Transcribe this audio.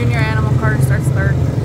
Junior Animal Carter starts third.